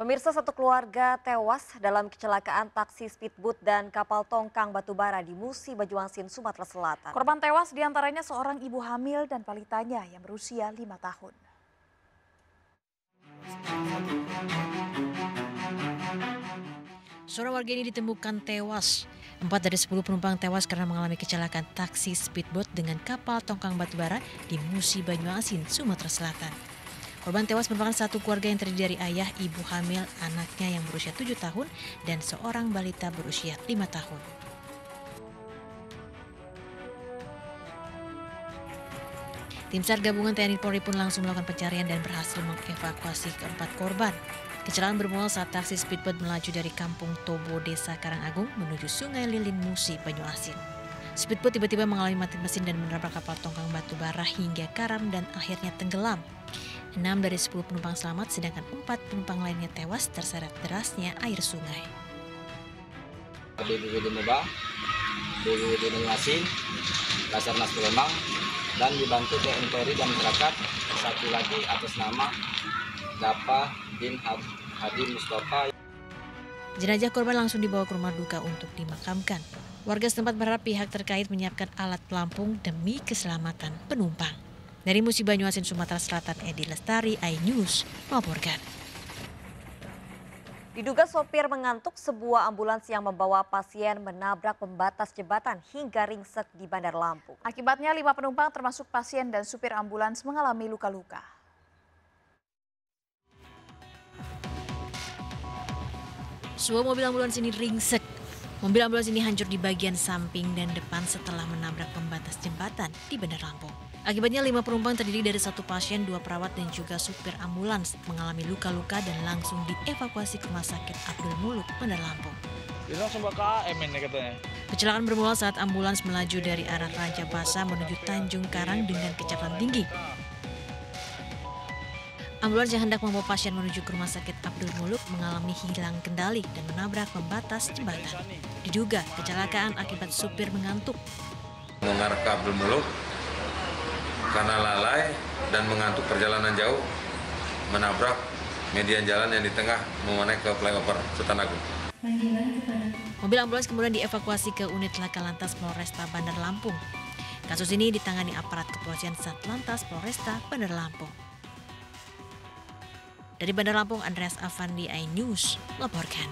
Pemirsa satu keluarga tewas dalam kecelakaan taksi speedboat dan kapal tongkang batubara di Musi Bajuangsin, Sumatera Selatan. Korban tewas di antaranya seorang ibu hamil dan balitanya yang berusia lima tahun. Seorang warga ini ditemukan tewas. Empat dari sepuluh penumpang tewas karena mengalami kecelakaan taksi speedboat dengan kapal tongkang batubara di Musi Banyuasin, Sumatera Selatan. Korban tewas merupakan satu keluarga yang terdiri dari ayah, ibu hamil, anaknya yang berusia 7 tahun, dan seorang balita berusia 5 tahun. Tim SAR gabungan TNI Polri pun langsung melakukan pencarian dan berhasil mengevakuasi keempat korban. Kecelakaan bermula saat taksi speedboat melaju dari kampung Tobo, Desa Karangagung menuju Sungai Lilin Musi, Banyuasin. Speedboat tiba-tiba mengalami mati mesin dan menabrak kapal tongkang batu bara hingga karam dan akhirnya tenggelam. Enam dari sepuluh penumpang selamat, sedangkan empat penumpang lainnya tewas terseret derasnya air sungai. BPBD Moba, BPBD Banyuasin, Basarnas Palembang, dan dibantu TNI Polri dan masyarakat satu lagi atas nama Dapa bin Hadi Mustafa. Jenazah korban langsung dibawa ke rumah duka untuk dimakamkan. Warga setempat berharap pihak terkait menyiapkan alat pelampung demi keselamatan penumpang. Dari Musi Banyuasin, Sumatera Selatan, Edi Lestari, iNews melaporkan. Diduga sopir mengantuk, sebuah ambulans yang membawa pasien menabrak pembatas jembatan hingga ringsek di Bandar Lampung. Akibatnya lima penumpang termasuk pasien dan supir ambulans mengalami luka-luka. Sebuah mobil ambulans ini ringsek. Mobil ambulans ini hancur di bagian samping dan depan setelah menabrak pembatas jembatan di Bandar Lampung. Akibatnya lima penumpang terdiri dari satu pasien, dua perawat dan juga supir ambulans mengalami luka-luka dan langsung dievakuasi ke rumah sakit Abdul Muluk, Bandar Lampung. langsung KM ini katanya. Kecelakaan bermula saat ambulans melaju dari arah Raja Basa menuju Tanjung Karang dengan kecepatan tinggi. Ambulans yang hendak membawa pasien menuju ke rumah sakit Abdul Muluk mengalami hilang kendali dan menabrak pembatas jembatan. Diduga kecelakaan akibat supir mengantuk. Mengarah ke Abdul Muluk, karena lalai dan mengantuk perjalanan jauh menabrak median jalan yang di tengah mengenai ke flyover Sultan Agung. Mobil ambulans kemudian dievakuasi ke unit laka lantas Polresta Bandar Lampung. Kasus ini ditangani aparat kepolisian Satlantas Polresta Bandar Lampung. Dari Bandar Lampung, Andreas Avandi, iNews, melaporkan.